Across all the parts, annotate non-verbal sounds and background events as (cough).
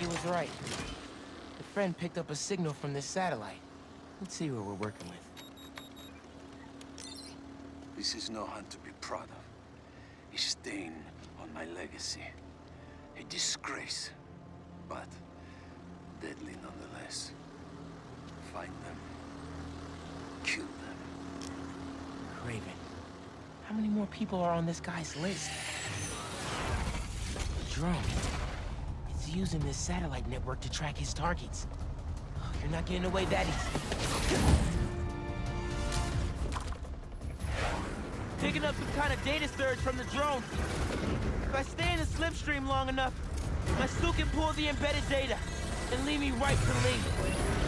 he was right. The friend picked up a signal from this satellite. Let's see what we're working with. This is no hunt to be proud of. A stain on my legacy. A disgrace. But deadly nonetheless. Find them. Kill them. Raven, how many more people are on this guy's list? The drone. Using this satellite network to track his targets. You're not getting away that easy. Picking up some kind of data surge from the drone. If I stay in the slipstream long enough, my suit can pull the embedded data and lead me right to Li.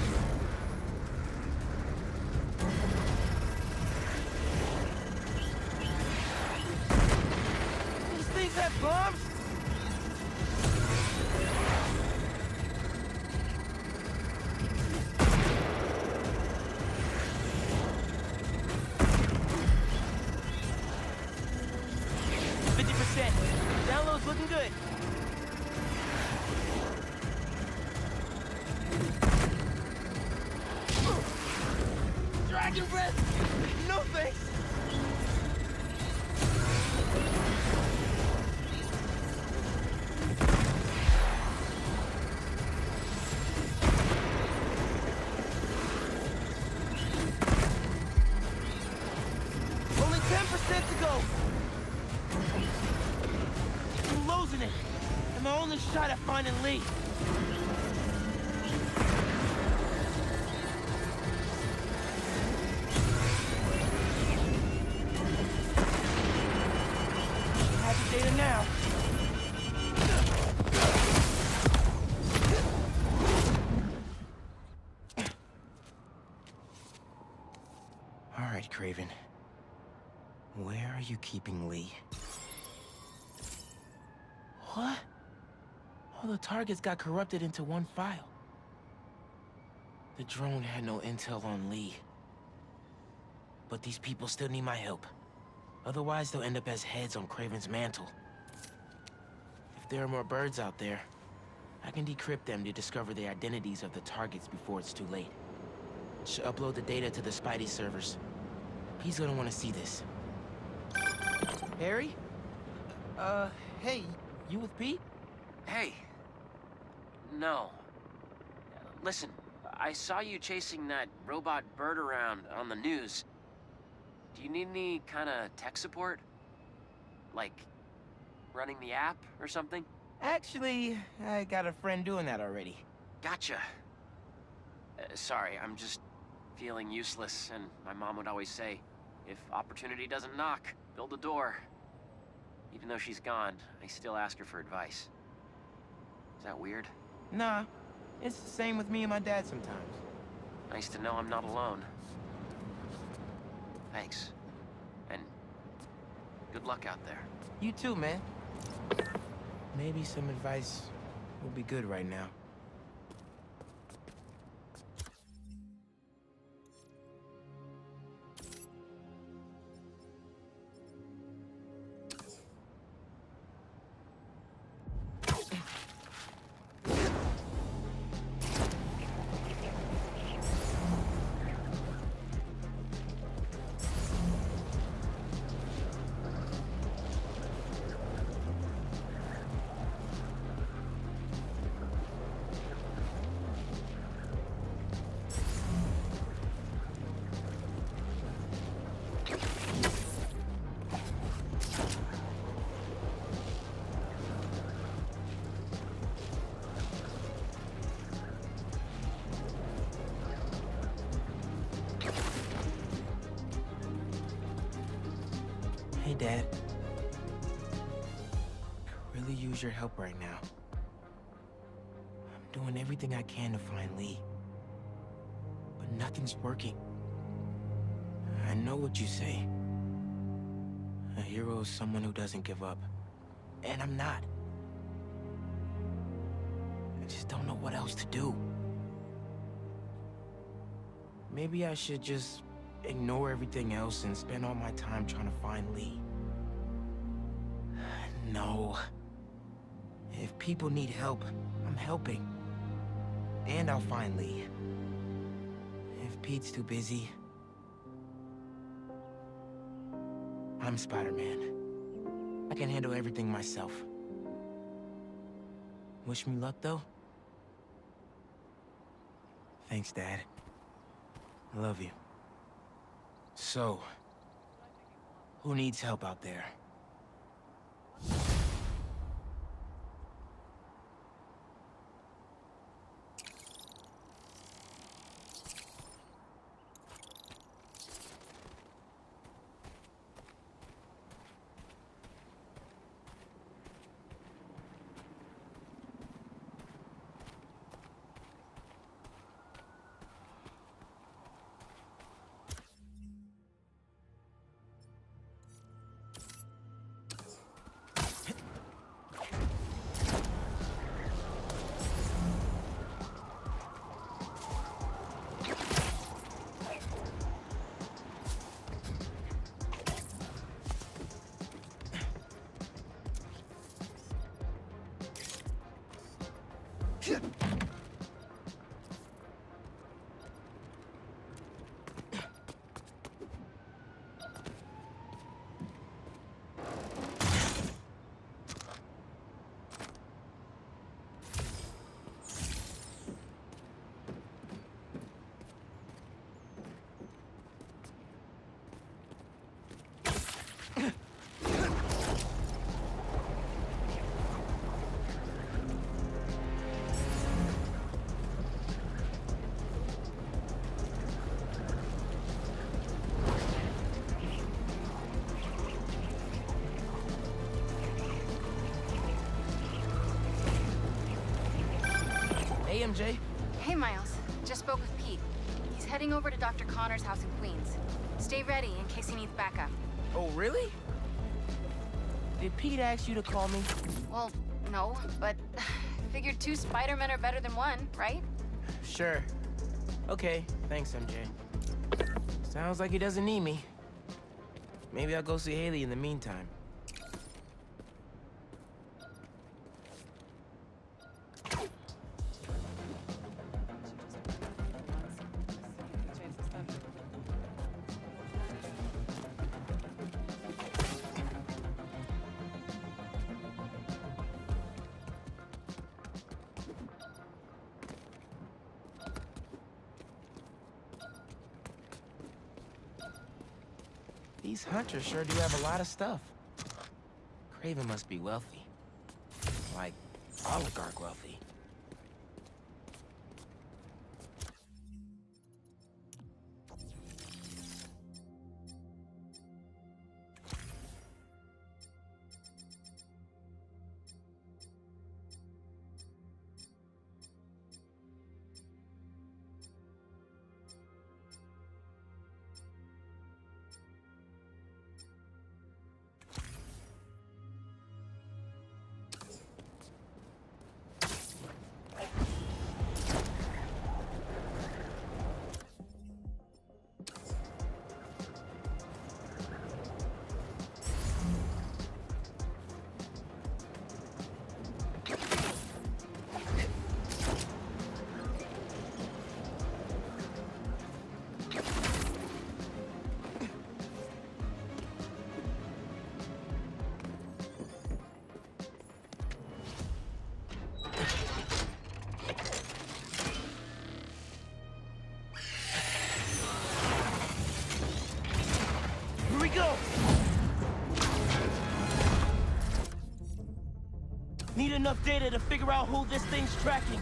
Shot at finding Li. Data now. All right, Kraven. Where are you keeping Li? All the targets got corrupted into one file. The drone had no intel on Li. But these people still need my help. Otherwise, they'll end up as heads on Kraven's mantle. If there are more birds out there, I can decrypt them to discover the identities of the targets before it's too late. Should upload the data to the Spidey servers. He's gonna want to see this. Harry? Uh, hey, you with Pete? Hey. No. Listen, I saw you chasing that robot bird around on the news. Do you need any kind of tech support? Like, running the app or something? Actually, I got a friend doing that already. Gotcha. Uh, sorry, I'm just feeling useless, and my mom would always say, if opportunity doesn't knock, build a door. Even though she's gone, I still ask her for advice. Is that weird? Nah, it's the same with me and my dad sometimes. Nice to know I'm not alone. Thanks. And good luck out there. You too, man. Maybe some advice would be good right now. Hey, Dad. Could really use your help right now. I'm doing everything I can to find Li. But nothing's working. I know what you say. A hero is someone who doesn't give up. And I'm not. I just don't know what else to do. Maybe I should just ignore everything else and spend all my time trying to find Li. No. If people need help, I'm helping. And I'll find Li. If Pete's too busy... I'm Spider-Man. I can handle everything myself. Wish me luck, though? Thanks, Dad. I love you. So, who needs help out there? Hyah! Hey, Miles. Just spoke with Pete. He's heading over to Dr. Connors' house in Queens. Stay ready in case he needs backup. Oh, really? Did Pete ask you to call me? Well, no, but (sighs) figured two Spider-Men are better than one, right? Sure. Okay, thanks, MJ. Sounds like he doesn't need me. Maybe I'll go see Hailey in the meantime. Sure do have a lot of stuff. Kraven must be wealthy. Like, oligarch wealthy. Enough data to figure out who this thing's tracking.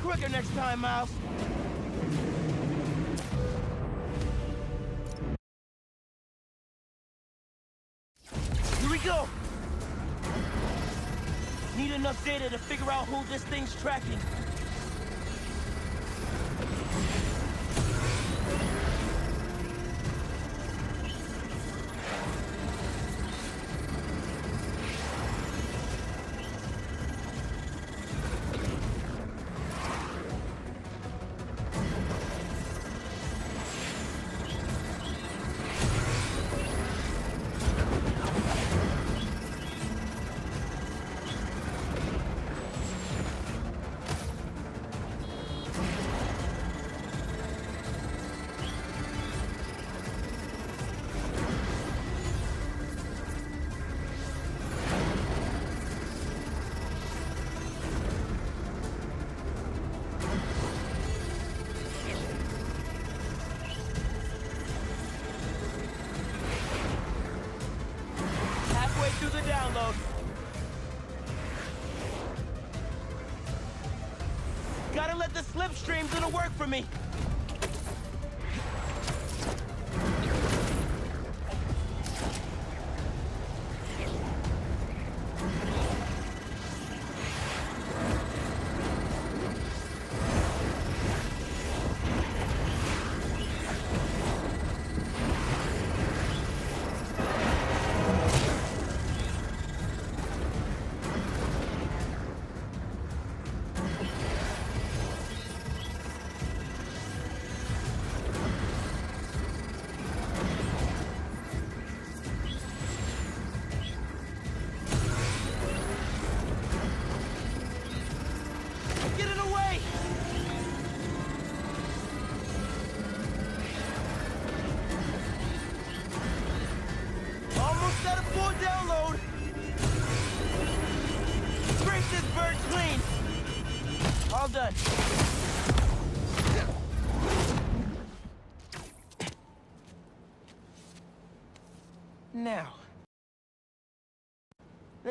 Quicker next time, Miles. Here we go! Need enough data to figure out who this thing's tracking. For me.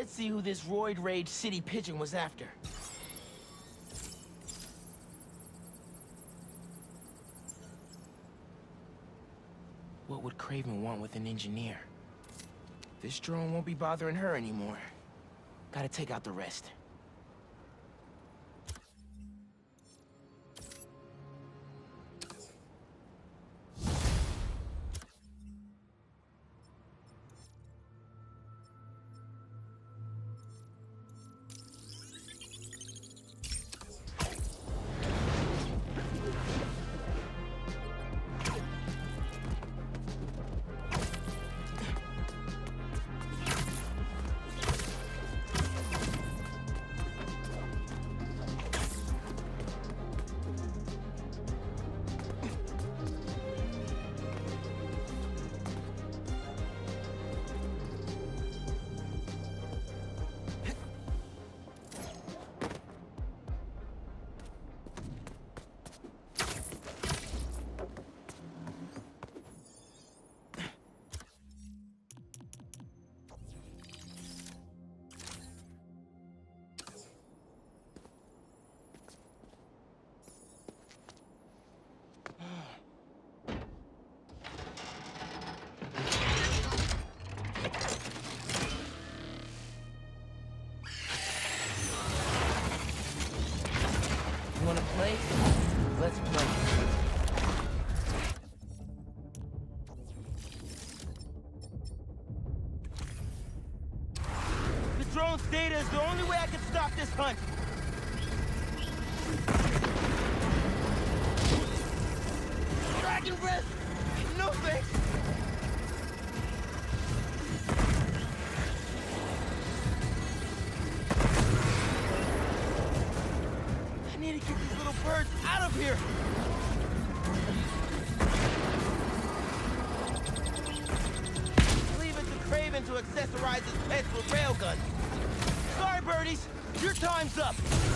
Let's see who this roid rage city pigeon was after. What would Kraven want with an engineer? This drone won't be bothering her anymore. Gotta take out the rest. Is the only way I can stop this hunt. Dragon breath! No thanks! I need to get these little birds out of here! Leave it to Kraven to accessorize his pets with railguns. Sorry, birdies. Your time's up!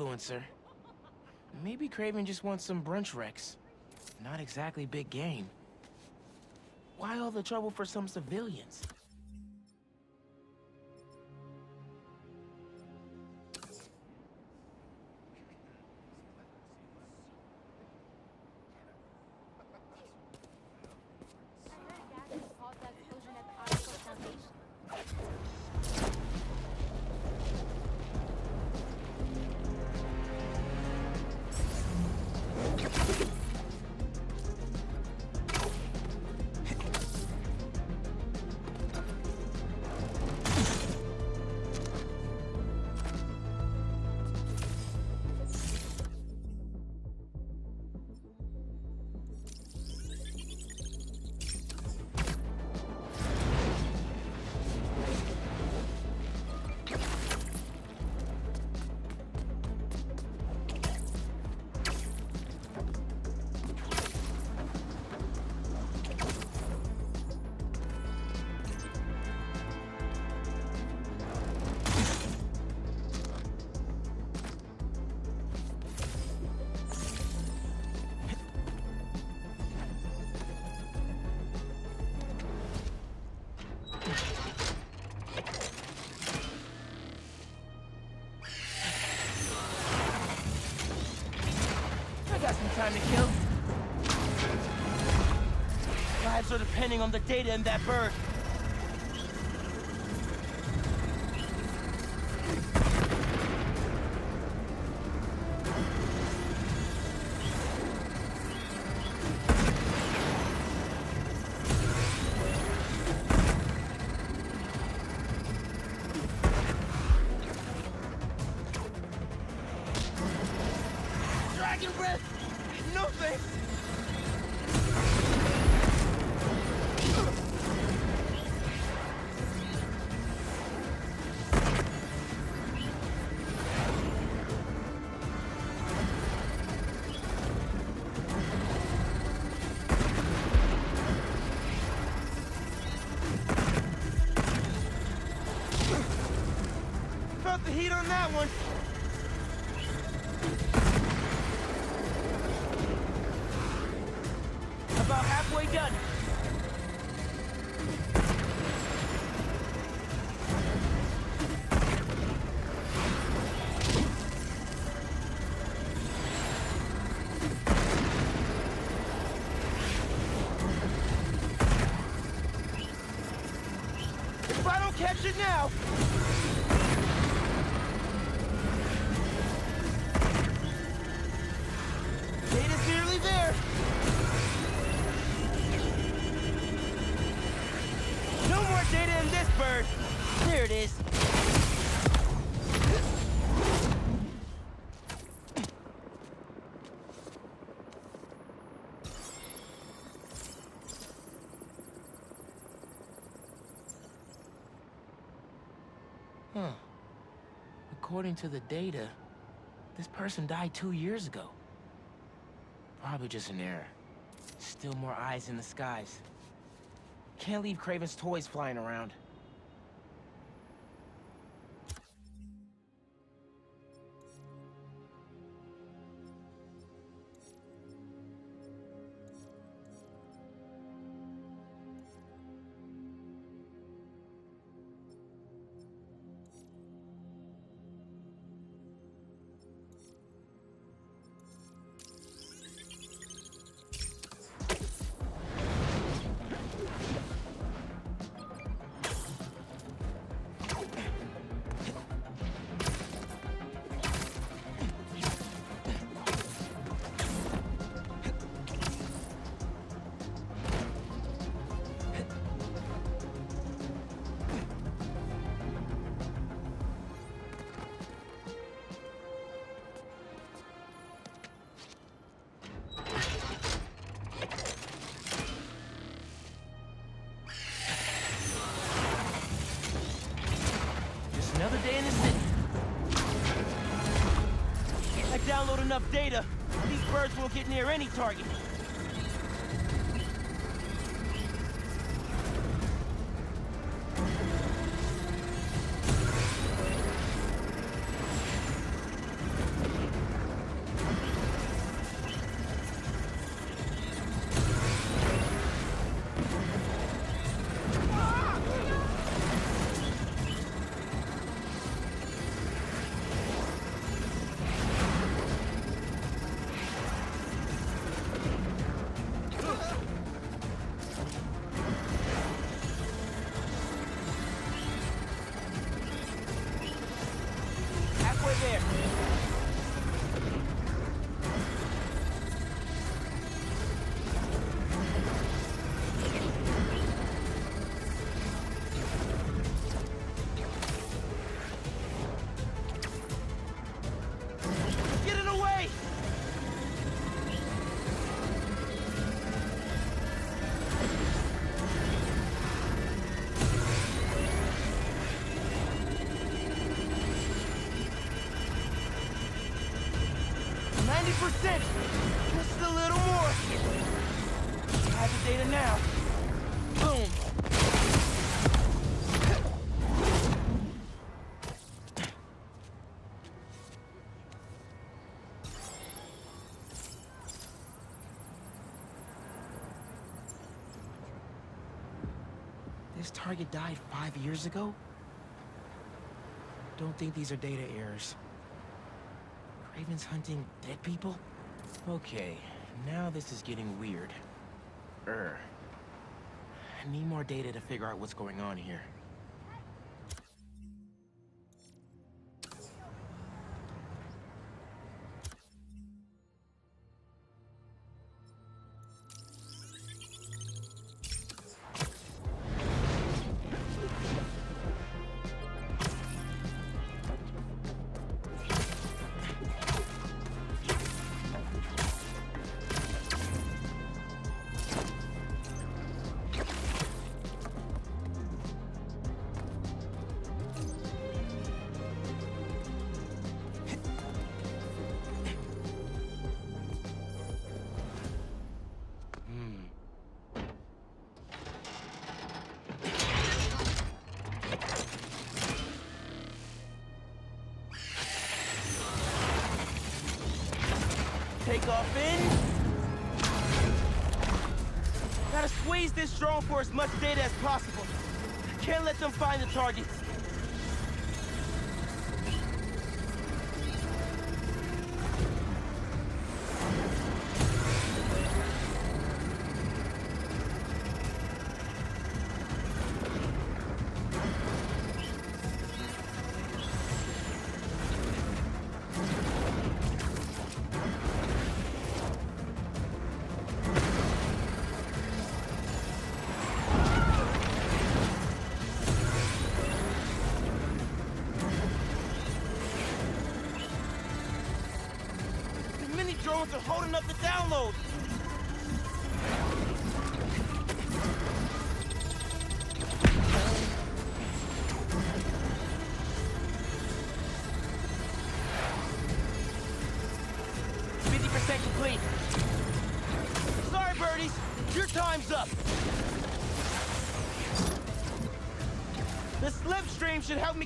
Influencer? Maybe Kraven just wants some brunch wrecks. Not exactly big game. Why all the trouble for some civilians? Lives depending on the data in that bird. Dragon breath! No thanks! That one. According to the data, this person died two years ago. Probably just an error. Still more eyes in the skies. Can't leave Kraven's toys flying around. Any target. This target died five years ago? Don't think these are data errors. Kraven's hunting dead people? Okay, now this is getting weird. Er. I need more data to figure out what's going on here. For as much data as possible. Can't let them find the targets.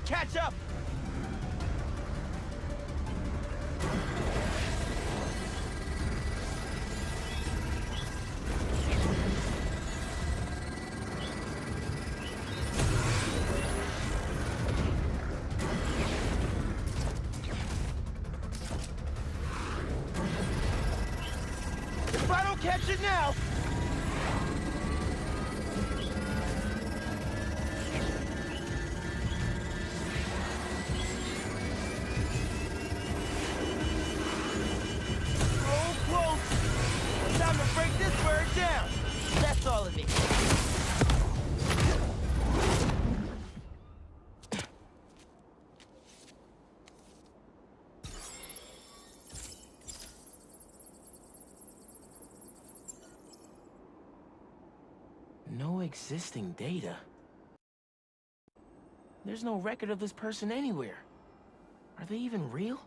Catch up. Existing data. There's no record of this person anywhere. Are they even real?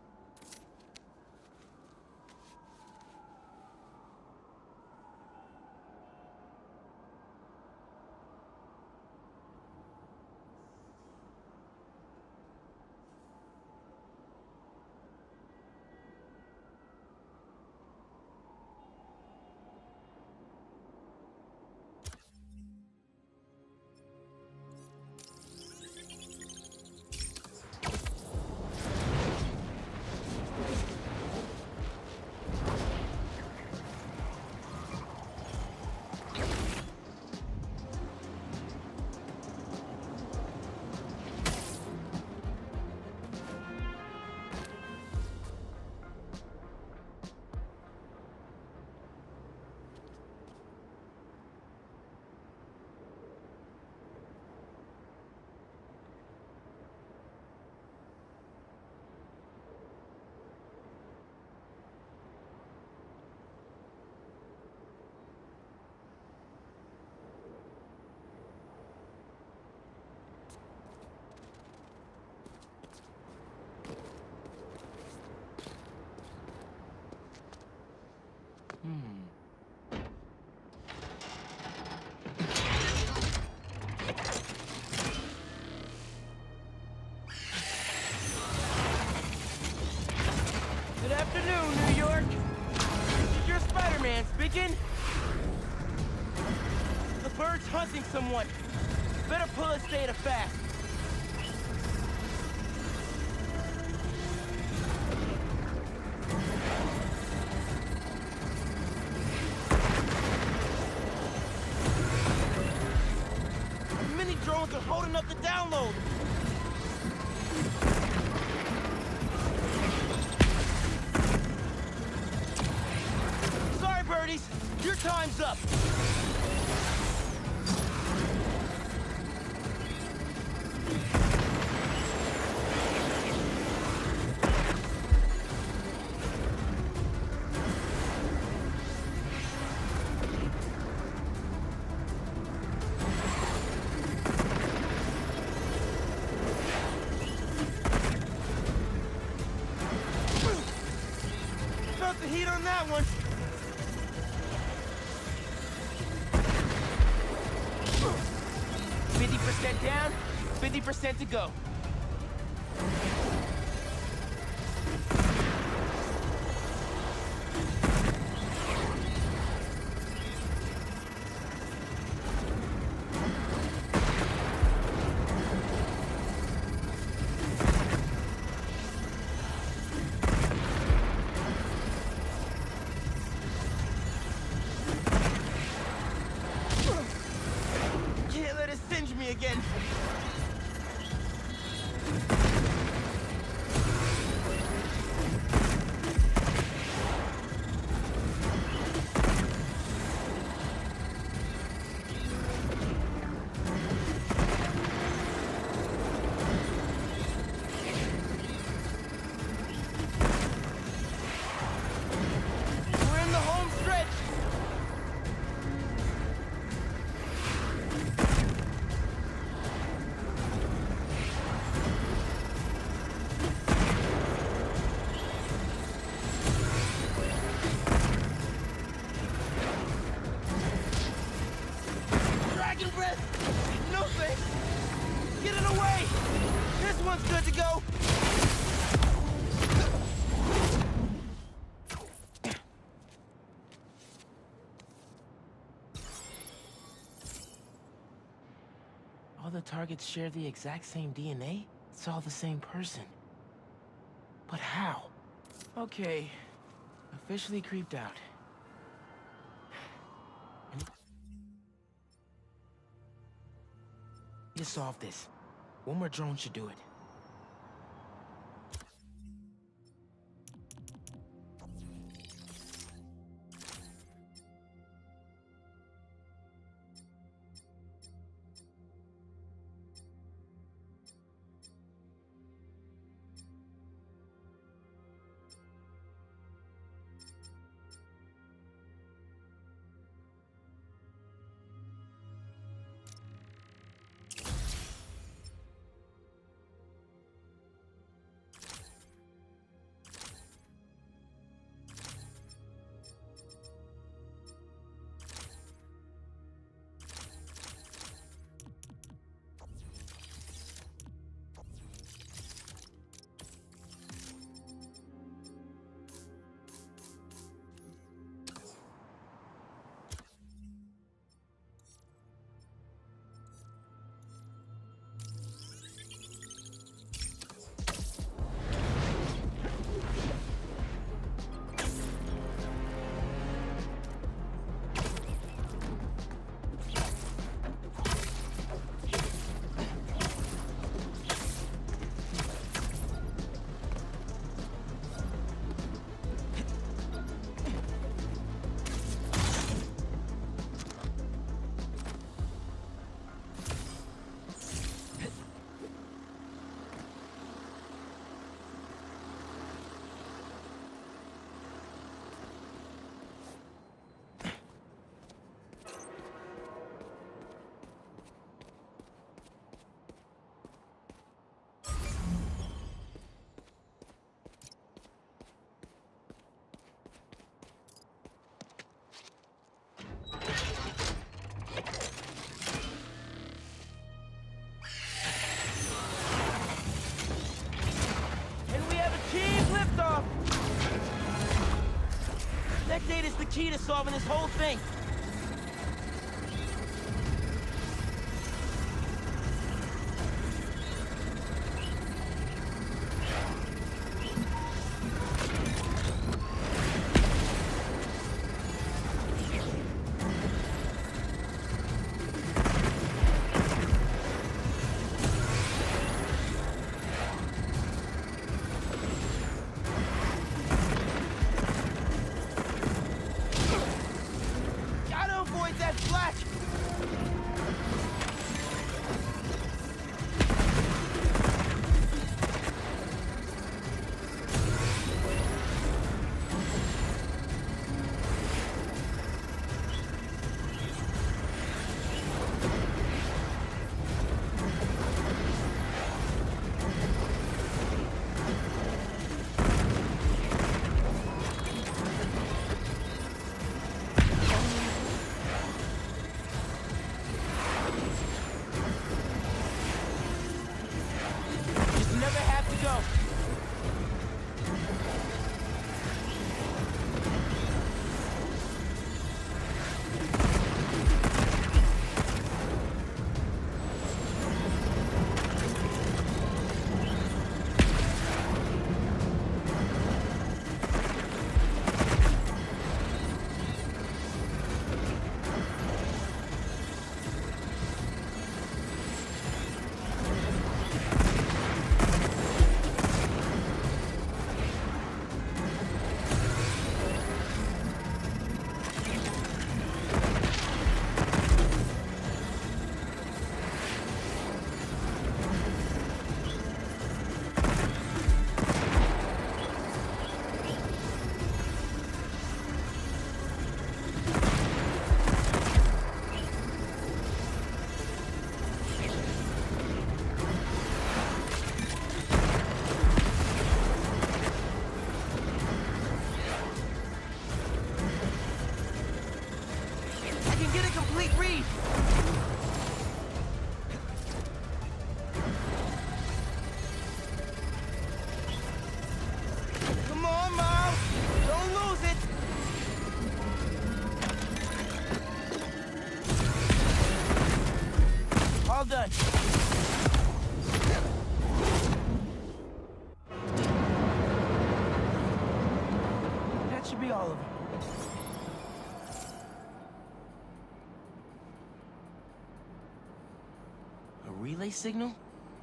Spider-Man. The bird's hunting someone. Better pull his data fast. Mini drones are holding up the download. Time's up. Felt the heat on that one. Go. Targets share the exact same DNA? It's all the same person. But how? Okay, officially creeped out. To solve this. One more drone should do it. The key to solving this whole thing. Signal?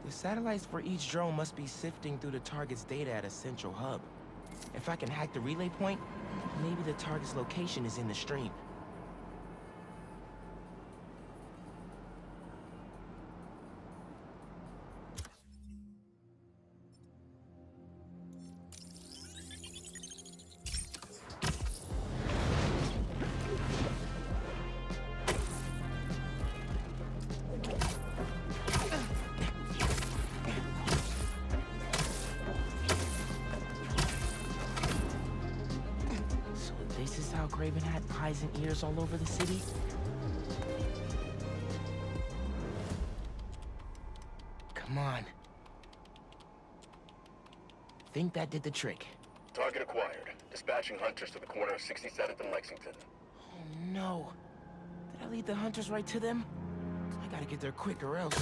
The satellites for each drone must be sifting through the target's data at a central hub. If I can hack the relay point, maybe the target's location is in the stream. All over the city? Come on. Think that did the trick. Target acquired. Dispatching hunters to the corner of 67th and Lexington. Oh no. Did I lead the hunters right to them? I gotta get there quick or else.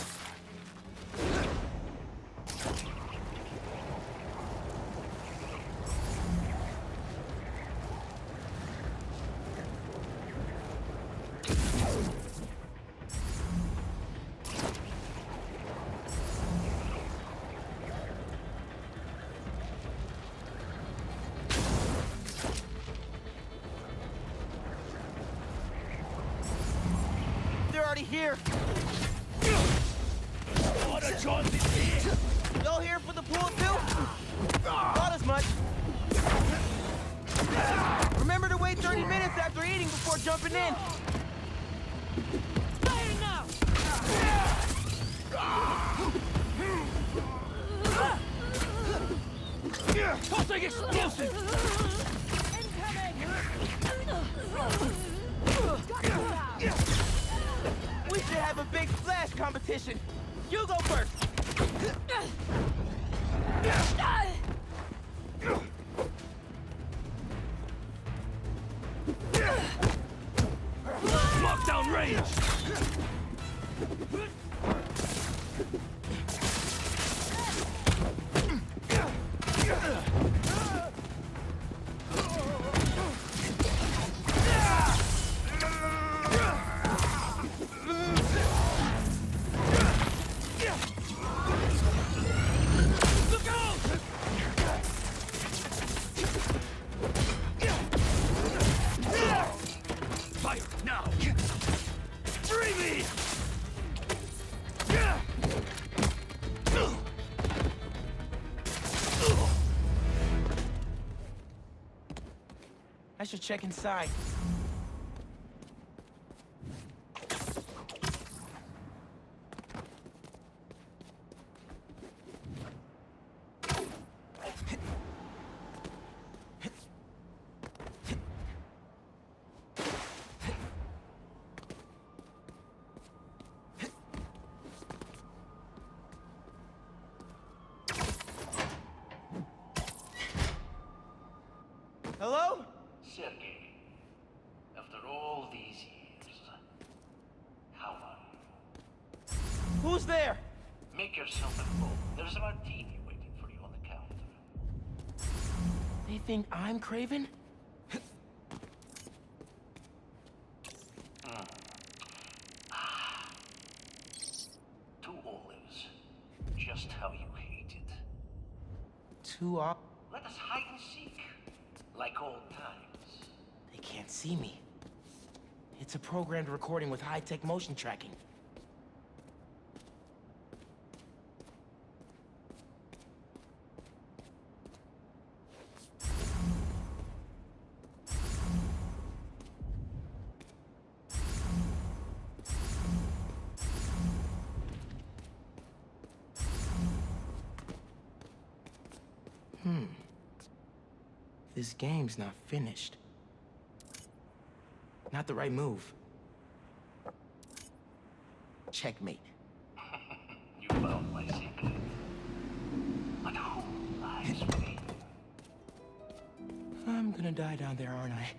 Before jumping in. Fire now! Tossing explosive! We should have a big splash competition. Check inside. Hello? Sergei, after all these years, how are you? Who's there? Make yourself at home. There's a martini waiting for you on the counter. Think I'm Kraven? (sighs) Two olives. Just how you hated. Two up. Let us hide and seek. Like old times. They can't see me. It's a programmed recording with high-tech motion tracking. This game's not finished. Not the right move. Checkmate. (laughs) You found my secret. But who lies within? I'm gonna die down there, aren't I?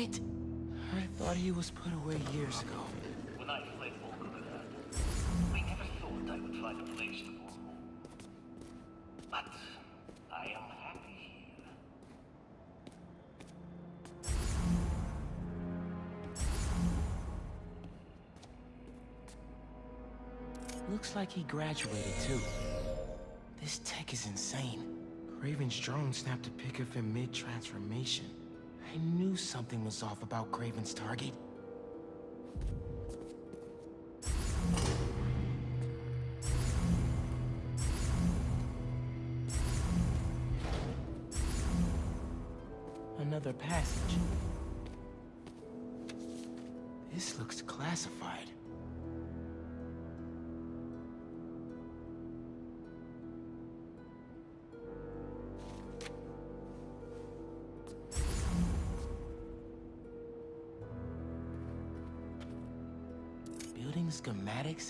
Chameleon's? I thought he was put away years ago. When I fled Volgograd, I never thought I would find a place to call home. But I am happy here. Looks like he graduated too. This tech is insane. Kraven's drone snapped a pic of him mid-transformation. I knew something was off about Kraven's target. Another passage. This looks classified.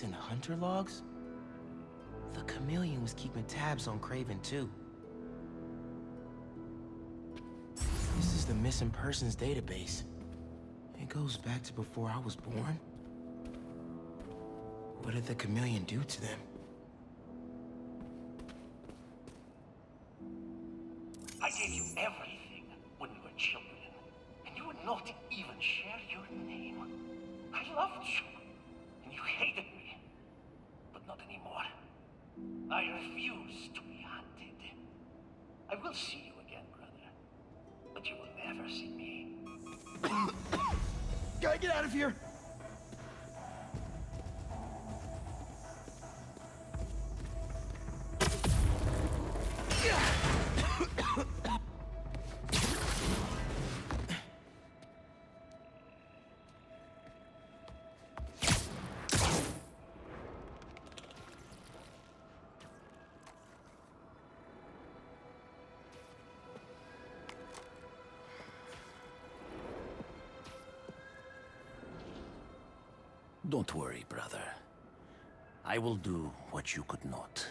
And hunter logs? The chameleon was keeping tabs on Kraven too. This is the missing persons database. It goes back to before I was born. What did the chameleon do to them? Don't worry, brother. I will do what you could not.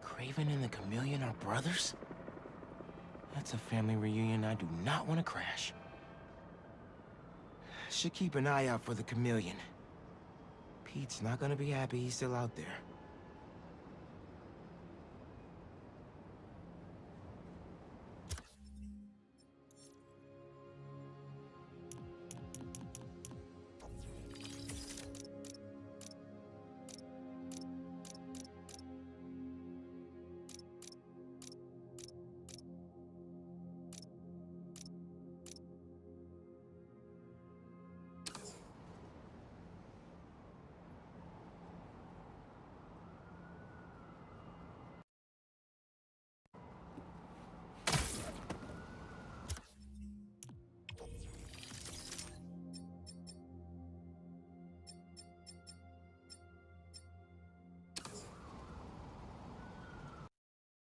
Kraven and the Chameleon are brothers? That's a family reunion I do not want to crash. Should keep an eye out for the Chameleon. Pete's not gonna be happy he's still out there.